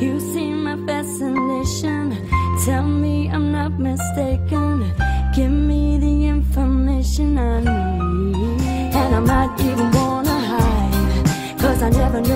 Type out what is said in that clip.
You see my fascination. Tell me I'm not mistaken. Give me the information I need. And I might even wanna hide. Cause I never knew.